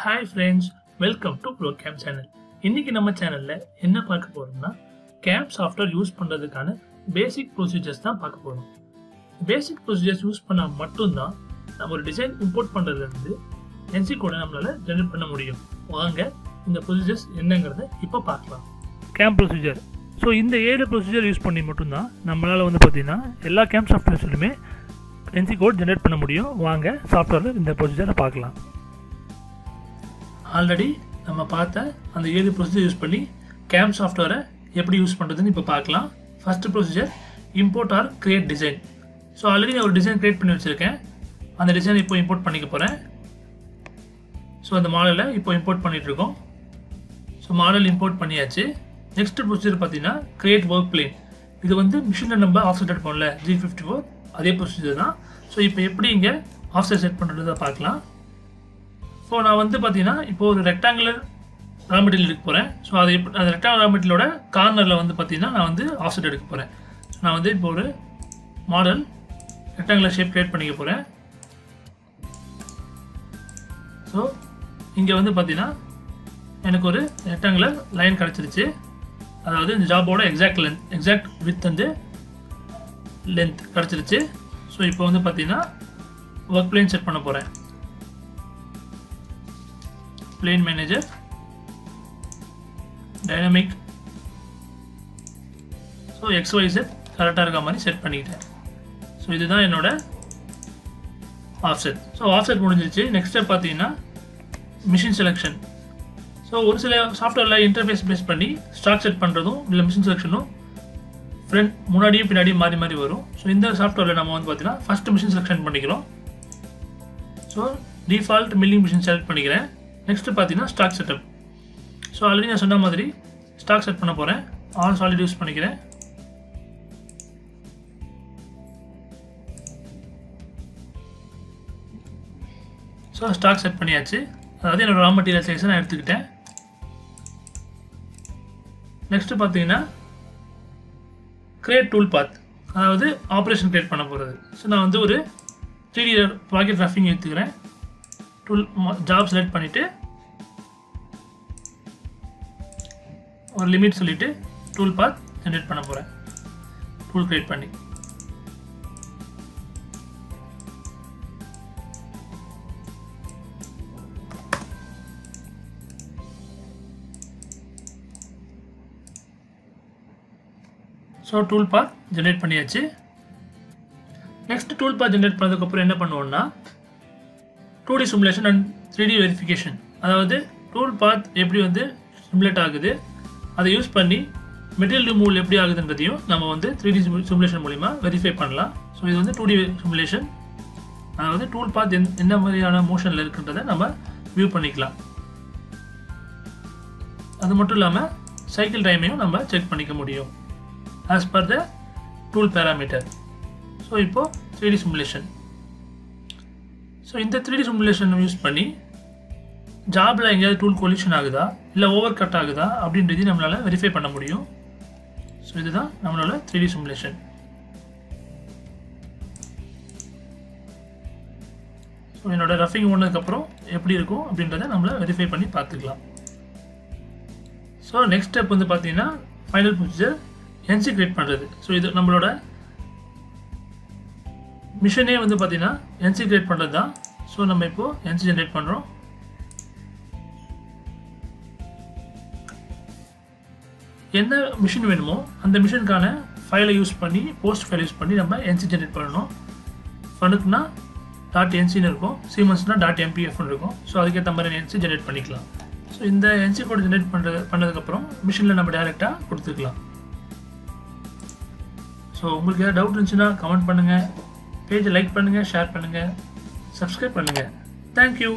Hi friends welcome to pro game channel இன்னைக்கு நம்ம சேனலில் என்ன பார்க்க போகிறோம்னா கேம் சாஃப்ட்வேர் யூஸ் பண்ணுறதுக்கான பேசிக் ப்ரொசீஜர்ஸ் தான் பார்க்க போகிறோம் பேசிக் ப்ரொசீஜர்ஸ் யூஸ் பண்ணால் மட்டும்தான் நம்ம ஒரு டிசைன் இம்போர்ட் பண்ணுறதுலேருந்து என்சி கோட நம்மளால் ஜெனரேட் பண்ண முடியும். வாங்க இந்த ப்ரொசீஜர்ஸ் என்னங்கிறத இப்போ பார்க்கலாம். கேம் ப்ரொசீஜர் ஸோ இந்த ஏழு ப்ரொசீஜர் யூஸ் பண்ணி மட்டும்தான் நம்மளால் வந்து பார்த்திங்கன்னா எல்லா கேம் சாஃப்ட்வேர்ஸ்லையுமே என்சி கோட் ஜென்ரேட் பண்ண முடியும். வாங்க சாஃப்ட்வேரில் இந்த ப்ரொசீஜரை பார்க்கலாம். ஆல்ரெடி நம்ம பார்த்த அந்த ஏழு ப்ரொசீஜர் யூஸ் பண்ணி கேம் சாஃப்ட்வேரை எப்படி யூஸ் பண்ணுறதுன்னு இப்போ பார்க்கலாம். First procedure import or create design so already நான் ஒரு டிசைன் க்ரியேட் பண்ணி வச்சுருக்கேன். அந்த டிசைன் இப்போ இம்போர்ட் பண்ணிக்க போகிறேன் ஸோ அந்த மாடலை இப்போ இம்போர்ட் பண்ணிகிட்ருக்கோம் ஸோ மாடல் இம்போர்ட் பண்ணியாச்சு. நெக்ஸ்ட் ப்ரொசீஜர் பார்த்தீங்கன்னா க்ரியேட் ஒர்க் பிளேன் இது வந்து மிஷினில் நம்ம ஆஃப்செட் எடுப்போம்ல ஜி ஃபிஃப்டி ஃபோர் அதே ப்ரொசீஜர் தான். ஸோ இப்போ எப்படி இங்கே ஆஃப்செட் செட் பண்ணுறதை பார்க்கலாம். ஸோ நான் வந்து பார்த்தீங்கன்னா இப்போ ஒரு ரெக்டாங்குலர் ரா மெட்டீரியல் எடுக்க போகிறேன் ஸோ அது எப்படி அந்த ரெக்டாங்குலர் ரா மெட்டீரியலோட கார்னரில் வந்து பார்த்தீங்கன்னா நான் வந்து ஆஃப்செட் எடுக்க போகிறேன் நான் வந்து இப்போ ஒரு மாடல் ரெக்டாங்குலர் ஷேப் க்ரியேட் பண்ணிக்க போகிறேன் ஸோ இங்கே வந்து பார்த்தீங்கன்னா எனக்கு ஒரு ரெக்டாங்குலர் லைன் கிடச்சிருச்சு. அதாவது இந்த ஜாபோட எக்ஸாக்ட் லென்த் எக்ஸாக்ட் வித் வந்து லென்த் கிடச்சிருச்சு. ஸோ இப்போ வந்து பார்த்தீங்கன்னா ஒர்க் பிளேன் செட் பண்ண போகிறேன் plane manager. Dynamic. So xyz கரெக்டாக இருக்க மாதிரி செட் பண்ணிக்கிட்டேன். ஸோ இதுதான் என்னோட ஆஃப்செட் ஸோ ஆஃப்செட் முடிஞ்சிருச்சு நெக்ஸ்ட் ஸ்டெப் பார்த்தீங்கன்னா மிஷின் செலெக்ஷன் ஸோ ஒரு சில சாஃப்ட்வேரில் இன்டர்ஃபேஸ் பேஸ் பண்ணி ஸ்டாக் செட் பண்ணுறதும் இல்லை மிஷின் செலெக்ஷனும் ஃப்ரண்ட் முன்னாடியும் பின்னாடியும் மாறி மாறி வரும். ஸோ இந்த சாஃப்ட்வேரில் நம்ம வந்து பார்த்தீங்கன்னா ஃபஸ்ட்டு மிஷின் செலெக்ஷன் பண்ணிக்கிறோம். So default milling machine select பண்ணிக்கிறேன். நெக்ஸ்ட்டு பார்த்தீங்கன்னா ஸ்டாக் செட்டப் ஸோ ஆல்ரெடி நான் சொன்ன மாதிரி ஸ்டாக் செட் பண்ண போகிறேன் ஆல் சாலிட் யூஸ் பண்ணிக்கிறேன். ஸோ ஸ்டாக் செட் பண்ணியாச்சு. அதாவது என்னோட ரா மெட்டீரியல் சைஸை நான் எடுத்துக்கிட்டேன். நெக்ஸ்ட்டு பார்த்தீங்கன்னா கிரியேட் டூல் பாத் அதாவது ஆப்ரேஷன் கிரியேட் பண்ண போகிறது ஸோ நான் வந்து ஒரு த்ரீ டி பாக்கெட் ரஃபிங் எடுத்துக்கிறேன். டூல் ஜாப் செலக்ட் பண்ணிவிட்டு ஒரு லிமிட் சொல்லிவிட்டு டூல் பாத் ஜென்ரேட் பண்ண போகிறேன் டூல் க்ரியேட் பண்ணி. ஸோ டூல் பாத் ஜென்ரேட் பண்ணியாச்சு. நெக்ஸ்ட் டூல் பாத் ஜென்ரேட் பண்ணதுக்கப்புறம் என்ன பண்ணுவோம்னா two D simulation and three D verification அதாவது டூல் பாத் எப்படி வந்து சிமுலேட் ஆகுது அதை யூஸ் பண்ணி மெட்டீரியல் ரிமூவல் எப்படி ஆகுதுன்றதையும் நம்ம வந்து த்ரீ டி சிமுலேஷன் மூலிமா வெரிஃபை பண்ணலாம். ஸோ இது வந்து டூ டி சிமுலேஷன் அதாவது டூல் பாத் எந் என்ன மாதிரியான மோஷனில் இருக்குன்றதை நம்ம வியூ பண்ணிக்கலாம். அது மட்டும் இல்லாமல் சைக்கிள் டைமையும் நம்ம செக் பண்ணிக்க முடியும். As per the tool parameter so இப்போது த்ரீ டி சிமுலேஷன் ஸோ இந்த த்ரீ டி சிமுலேஷன் யூஸ் பண்ணி ஜாபில் எங்கேயாவது டூல் கொலிஷன் ஆகுதா இல்லை ஓவர் கட் ஆகுதா அப்படின்றது நம்மளால் வெரிஃபை பண்ண முடியும். ஸோ இதுதான் நம்மளோட த்ரீ டி சிமுலேஷன் ஸோ என்னோட ரஃபிங் ஓனதுக்கப்புறம் எப்படி இருக்கும் அப்படின்றத நம்மளை வெரிஃபை பண்ணி பார்த்துக்கலாம். ஸோ நெக்ஸ்ட் ஸ்டெப் வந்து பார்த்தீங்கன்னா ஃபைனல் ப்ரொசீஜர் என்சி கிரியேட் பண்ணுறது ஸோ இது நம்மளோட மிஷினே வந்து பார்த்தீங்கன்னா என்சி கிரியேட் பண்ணுறது தான் ஸோ நம்ம இப்போது என்சி ஜென்ரேட் பண்ணுறோம் என்ன மிஷின் வேணுமோ அந்த மிஷினுக்கான ஃபைலை யூஸ் பண்ணி போஸ்ட் ஃபைல் யூஸ் பண்ணி நம்ம என்சி ஜென்ரேட் பண்ணணும். ஃபனுக்குனா டாட் என்சின்னு இருக்கும். சீமன்ஸ்னால் டாட் எம்பிஎஃப்னு இருக்கும். ஸோ அதுக்கேற்ற மாதிரி என்சி ஜென்ரேட் பண்ணிக்கலாம். ஸோ இந்த என்சி கோட் ஜென்ரேட் பண்ணுறது பண்ணதுக்கப்புறம் மிஷினில் நம்ம டேரெக்டாக கொடுத்துக்கலாம். ஸோ உங்களுக்கு ஏதாவது டவுட் இருந்துச்சுன்னா கமெண்ட் பண்ணுங்கள் பேஜை லைக் பண்ணுங்கள் ஷேர் பண்ணுங்கள் சப்ஸ்கிரைப் பண்ணுங்கள் தேங்க்யூ